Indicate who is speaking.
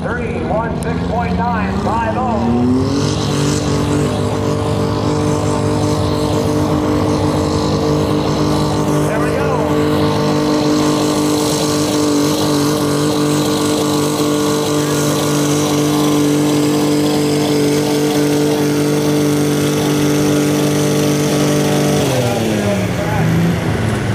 Speaker 1: 316.950.